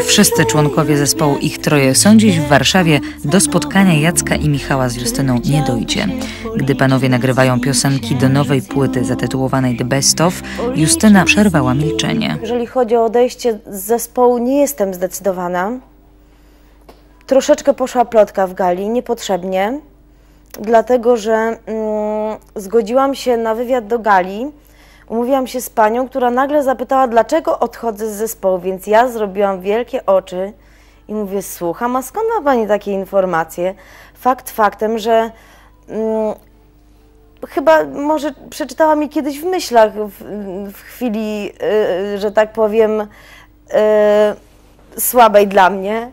Wszyscy członkowie zespołu Ich Troje są dziś w Warszawie, do spotkania Jacka i Michała z Justyną nie dojdzie. Gdy panowie nagrywają piosenki do nowej płyty zatytułowanej The Best Of, Justyna przerwała milczenie. Jeżeli chodzi o odejście z zespołu, nie jestem zdecydowana. Troszeczkę poszła plotka w gali, niepotrzebnie, dlatego że mm, zgodziłam się na wywiad do gali. Umówiłam się z panią, która nagle zapytała, dlaczego odchodzę z zespołu, więc ja zrobiłam wielkie oczy i mówię, słucham, a skąd ma pani takie informacje? Fakt faktem, że mm, chyba może przeczytała mi kiedyś w myślach w, w chwili, y, że tak powiem, y, słabej dla mnie.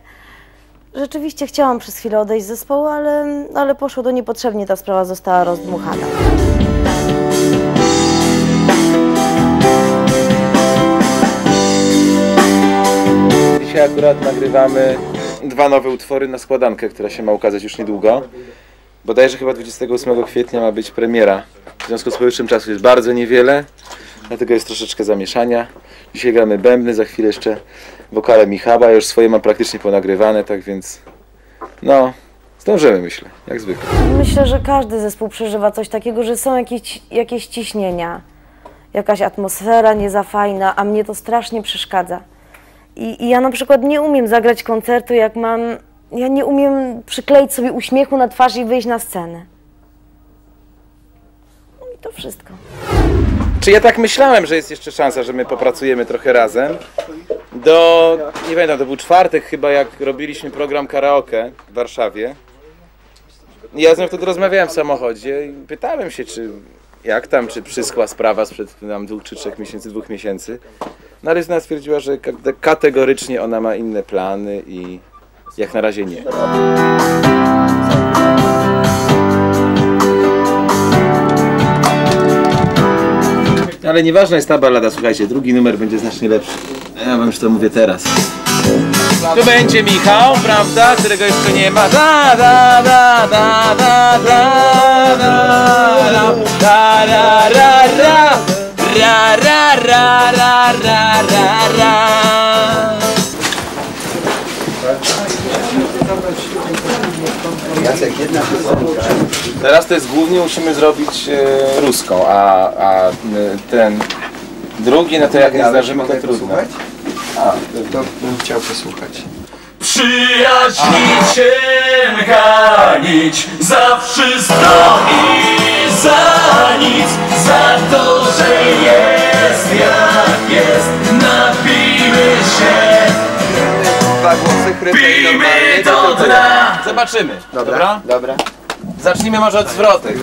Rzeczywiście chciałam przez chwilę odejść z zespołu, ale, ale poszło to niepotrzebnie, ta sprawa została rozdmuchana. Dzisiaj akurat nagrywamy dwa nowe utwory na składankę, która się ma ukazać już niedługo. Bodajże chyba 28 kwietnia ma być premiera. W związku z powyższym czasu jest bardzo niewiele, dlatego jest troszeczkę zamieszania. Dzisiaj gramy bębny, za chwilę jeszcze wokale Michała. Już swoje mam praktycznie ponagrywane, tak więc no, zdążymy myślę, jak zwykle. Myślę, że każdy zespół przeżywa coś takiego, że są jakieś, jakieś ciśnienia, jakaś atmosfera nie za fajna, a mnie to strasznie przeszkadza. I, I ja na przykład nie umiem zagrać koncertu, jak mam. Ja nie umiem przykleić sobie uśmiechu na twarz i wyjść na scenę. No i to wszystko. Czy ja tak myślałem, że jest jeszcze szansa, że my popracujemy trochę razem? Do, nie pamiętam, to był czwartek chyba, jak robiliśmy program karaoke w Warszawie. I Ja z nią wtedy rozmawiałem w samochodzie i pytałem się, czy jak tam, czy przyschła sprawa sprzed tam dwóch czy trzech miesięcy, dwóch miesięcy. No ale ona stwierdziła, że ka- kategorycznie ona ma inne plany i jak na razie nie. Ale nieważna jest ta balada, słuchajcie, drugi numer będzie znacznie lepszy. Ja wam już to mówię teraz. Tu będzie Michał, prawda, którego jeszcze nie ma. Da, da, da, da, da, da, da, da, da, ra ra ra ra ra ra ra Teraz to jest głównie musimy zrobić e, ruską, a, a e, ten drugi, no to jak nie zdarzymy, to trudno. A, to bym chciał posłuchać. Przyjaźni cię ganić, zawsze stoi za nic Za to, że jest jak jest Napijmy się, Dwa głosy chrypy i pijmy normalnie. do dna Zobaczymy. Dobra, dobra. Zacznijmy może od zwrotek.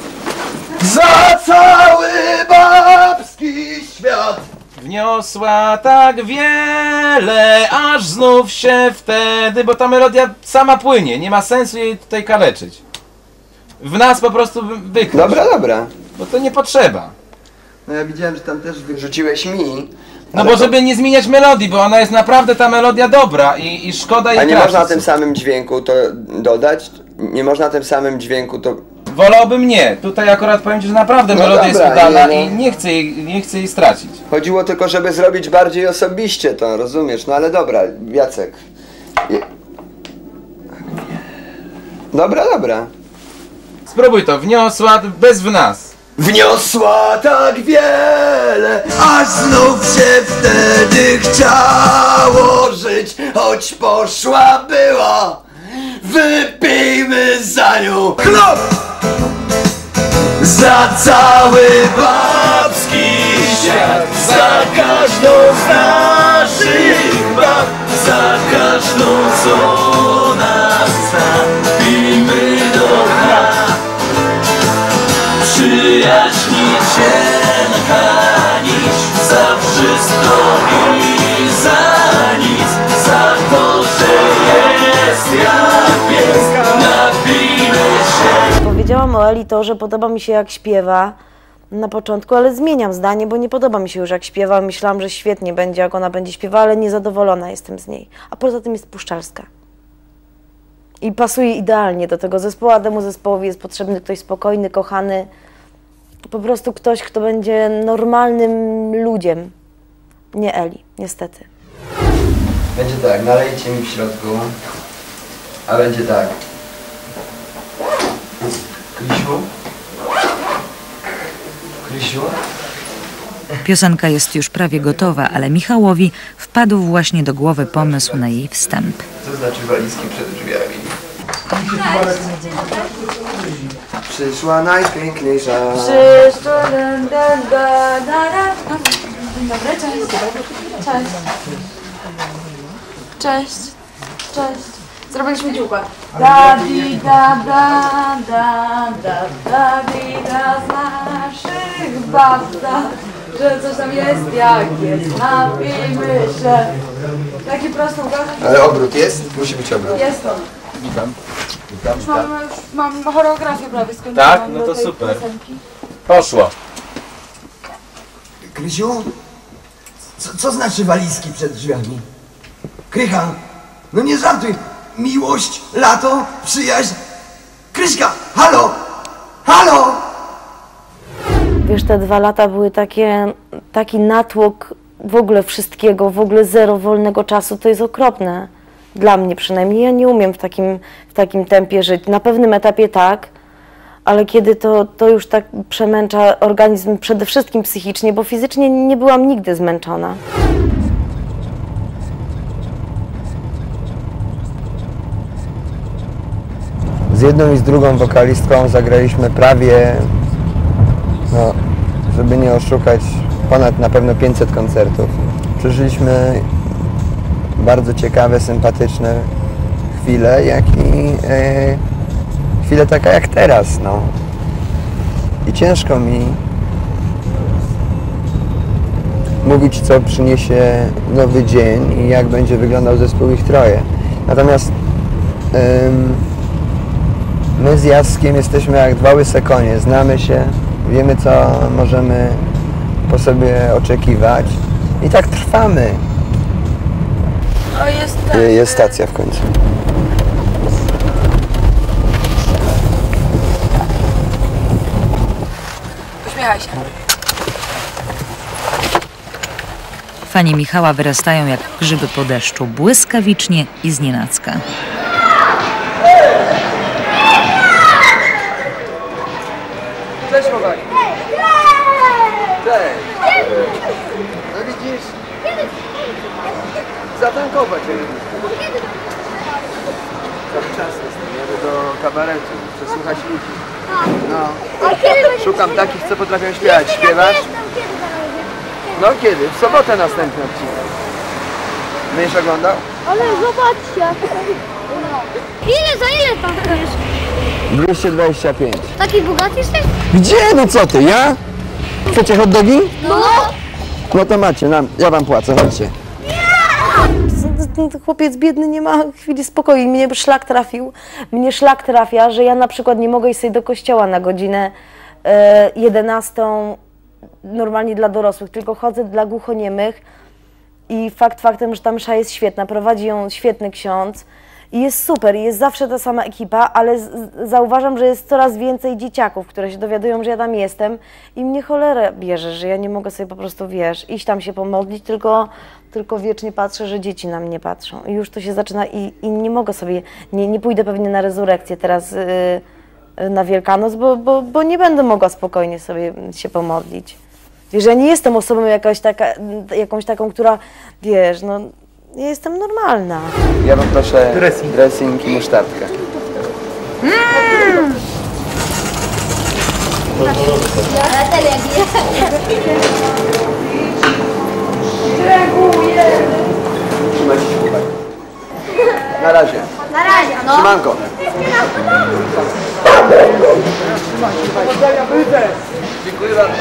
Za cały babski świat Wniosła tak wiele, aż znów się wtedy, bo ta melodia sama płynie, nie ma sensu jej tutaj kaleczyć. W nas po prostu wy- wykryć, Dobra, dobra. bo to nie potrzeba. No ja widziałem, że tam też wyrzuciłeś mi. No ale bo to- żeby nie zmieniać melodii, bo ona jest naprawdę ta melodia dobra i, i szkoda jej A nie tracić. można na tym samym dźwięku to dodać? Nie można na tym samym dźwięku to... Wolałbym nie. Tutaj akurat powiem Ci, że naprawdę No melodia dobra, jest udana nie, no. i nie chcę, jej, nie chcę jej stracić. Chodziło tylko, żeby zrobić bardziej osobiście to, rozumiesz? No ale dobra, Jacek. Je... Dobra, dobra. Spróbuj to, wniosła bez w nas. Wniosła tak wiele, aż znów się wtedy chciało żyć, choć poszła była. Wypijmy za nią chlub! Za cały babski świat Za każdą z naszych bab Za każdą co nas zna Przyjaźni cię ganić Za wszystko i za nic Za to, że jest jak jest Napijmy się Powiedziałam o Eli to, że podoba mi się jak śpiewa na początku, ale zmieniam zdanie, bo nie podoba mi się już jak śpiewa. Myślałam, że świetnie będzie, jak ona będzie śpiewała, ale niezadowolona jestem z niej. A poza tym jest puszczalska. I pasuje idealnie do tego zespołu, a temu zespołowi jest potrzebny ktoś spokojny, kochany. Po prostu ktoś, kto będzie normalnym ludziem. Nie Eli, niestety. Będzie tak, nalejcie mi w środku. A będzie tak. Krysiu? Krysiu? Piosenka jest już prawie gotowa, ale Michałowi wpadł właśnie do głowy pomysł na jej wstęp. Co znaczy walizki przed drzwiami? Przyszła najpiękniejsza. Przyszła, da, da, da, da, dobry, cześć. Cześć. Cześć. Cześć. Zrobiliśmy ci układ. Da, di, da, da, da, da, da, di, da, z naszych da, że coś tam jest, jak jest, napijmy się. Taki prosty układ. Ale obrót jest? Musi być obrót. Jest to. Witam. Witam, Już mam, już mam choreografię prawie skończoną. Tak? No do to tej super. piosenki. Poszło. Krysiu? Co, co znaczy walizki przed drzwiami? Krycha, no nie żartuj. Miłość, lato, przyjaźń. Kryśka, halo! Halo! Wiesz, te dwa lata były takie, taki natłok w ogóle wszystkiego, w ogóle zero wolnego czasu. To jest okropne. Dla mnie przynajmniej. Ja nie umiem w takim, w takim tempie żyć. Na pewnym etapie tak, ale kiedy to, to już tak przemęcza organizm przede wszystkim psychicznie, bo fizycznie nie byłam nigdy zmęczona. Z jedną i z drugą wokalistką zagraliśmy prawie, no, żeby nie oszukać, ponad na pewno 500 koncertów. Przeżyliśmy bardzo ciekawe, sympatyczne chwile, jak i e, chwile taka jak teraz, no. I ciężko mi mówić, co przyniesie nowy dzień i jak będzie wyglądał zespół ich troje. Natomiast em, My z Jackiem jesteśmy jak dwa łyse konie. Znamy się, wiemy co możemy po sobie oczekiwać i tak trwamy. O, jest Y, Jest stacja w końcu. Uśmiechaj się. Fani Michała wyrastają jak grzyby po deszczu, błyskawicznie i znienacka. Cześć chłopaki. Cześć. No widzisz? Zatankować. Cały czas jestem, jadę do kabaretu, przesłuchać ludzi. No. Szukam takich, co potrafią śpiewać. Śpiewasz? No kiedy? W sobotę następny odcinek. Będziesz oglądał? Ale zobaczcie. Ile, za ile pan jest? 225. Taki bogaty jesteś? Gdzie? No co ty, ja? Chcecie hot dogi? No. No to macie, nam, ja wam płacę, chodźcie. Chłopiec biedny nie ma chwili spokoju. Mnie szlak trafił. Mnie szlak trafia, że ja na przykład nie mogę iść sobie do kościoła na godzinę e, 11 normalnie dla dorosłych, tylko chodzę dla głuchoniemych i fakt faktem, że ta msza jest świetna, prowadzi ją świetny ksiądz i jest super, jest zawsze ta sama ekipa, ale zauważam, że jest coraz więcej dzieciaków, które się dowiadują, że ja tam jestem i mnie cholera bierze, że ja nie mogę sobie po prostu, wiesz, iść tam się pomodlić, tylko, tylko wiecznie patrzę, że dzieci na mnie patrzą i już to się zaczyna i, i nie mogę sobie, nie, nie pójdę pewnie na rezurekcję teraz y, y, na Wielkanoc, bo, bo, bo nie będę mogła spokojnie sobie się pomodlić. Wiesz, ja nie jestem osobą jakaś taka, jakąś taką, która, wiesz, no, ja jestem normalna. Ja bym proszę dressing, dressing i musztardkę. Chłopaki. Na razie. Na razie, no. Trzymanko. Dziękuję bardzo.